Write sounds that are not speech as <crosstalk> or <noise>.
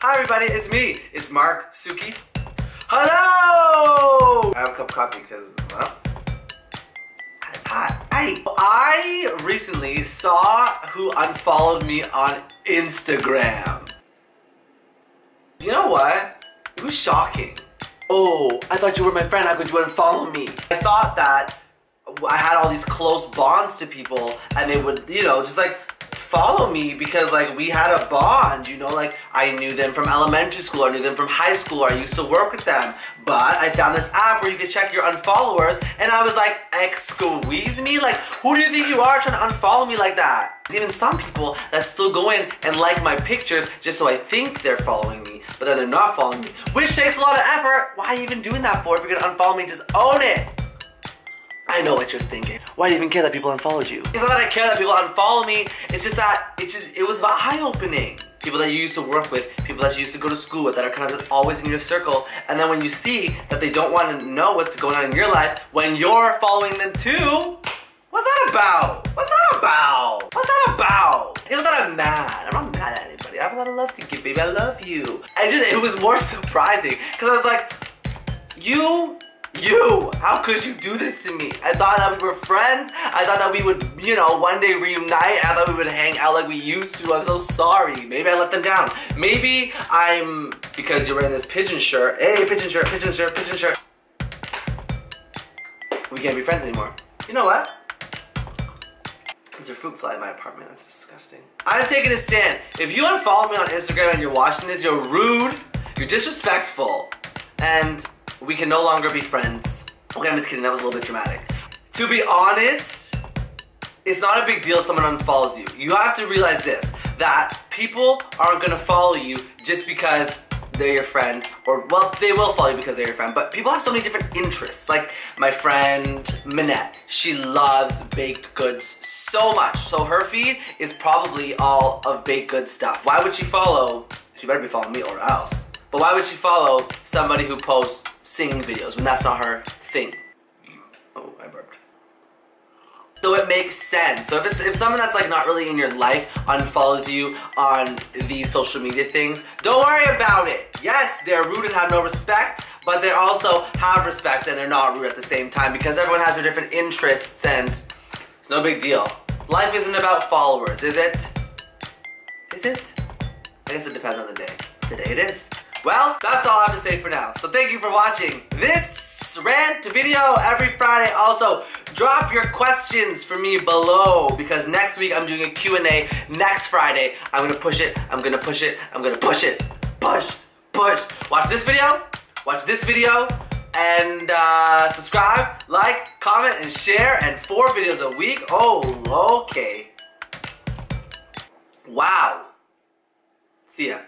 Hi everybody, it's me. It's Mark Suki. Hello! I have a cup of coffee because, well, it's hot. Hey, I recently saw who unfollowed me on Instagram. You know what? It was shocking. Oh, I thought you were my friend. How could you unfollow me? I thought that I had all these close bonds to people and they would, you know, just like follow me because like we had a bond, you know, like I knew them from elementary school, I knew them from high school, I used to work with them. But I found this app where you could check your unfollowers and I was like, excuse me? Like, who do you think you are trying to unfollow me like that? There's even some people that still go in and like my pictures just so I think they're following me, but then they're not following me, which takes a lot of effort. Why are you even doing that for? If you're gonna unfollow me, just own it. I know what you're thinking. Why do you even care that people unfollowed you? It's not that I care that people unfollow me. It's just that it just it was about eye-opening. People that you used to work with, people that you used to go to school with, that are kind of always in your circle, and then when you see that they don't want to know what's going on in your life, when you're following them too, what's that about? What's that about? What's that about? It's not that I'm mad. I'm not mad at anybody. I have a lot of love to give, baby. I love you. I just, it was more <laughs> surprising because I was like, you you! How could you do this to me? I thought that we were friends. I thought that we would, you know, one day reunite. I thought we would hang out like we used to. I'm so sorry. Maybe I let them down. Maybe I'm, because you're wearing this pigeon shirt. Hey, pigeon shirt, pigeon shirt, pigeon shirt. We can't be friends anymore. You know what? There's a fruit fly in my apartment. That's disgusting. I'm taking a stand. If you unfollow me on Instagram and you're watching this, you're rude, you're disrespectful, and we can no longer be friends. Okay, I'm just kidding, that was a little bit dramatic. To be honest, it's not a big deal if someone unfollows you. You have to realize this, that people aren't gonna follow you just because they're your friend, or well, they will follow you because they're your friend, but people have so many different interests. Like my friend Minette, she loves baked goods so much. So her feed is probably all of baked good stuff. Why would she follow? She better be following me or else. But why would she follow somebody who posts singing videos when that's not her thing? Oh, I burped. So it makes sense. So if it's if someone that's like not really in your life unfollows you on these social media things, don't worry about it. Yes, they're rude and have no respect, but they also have respect and they're not rude at the same time because everyone has their different interests and it's no big deal. Life isn't about followers, is it? Is it? I guess it depends on the day. Today it is. Well, that's all I have to say for now. So thank you for watching this rant video every Friday. Also, drop your questions for me below because next week I'm doing a Q&A next Friday. I'm gonna push it, I'm gonna push it, I'm gonna push it. Push, push. Watch this video, watch this video, and uh, subscribe, like, comment, and share, and four videos a week. Oh, okay. Wow. See ya.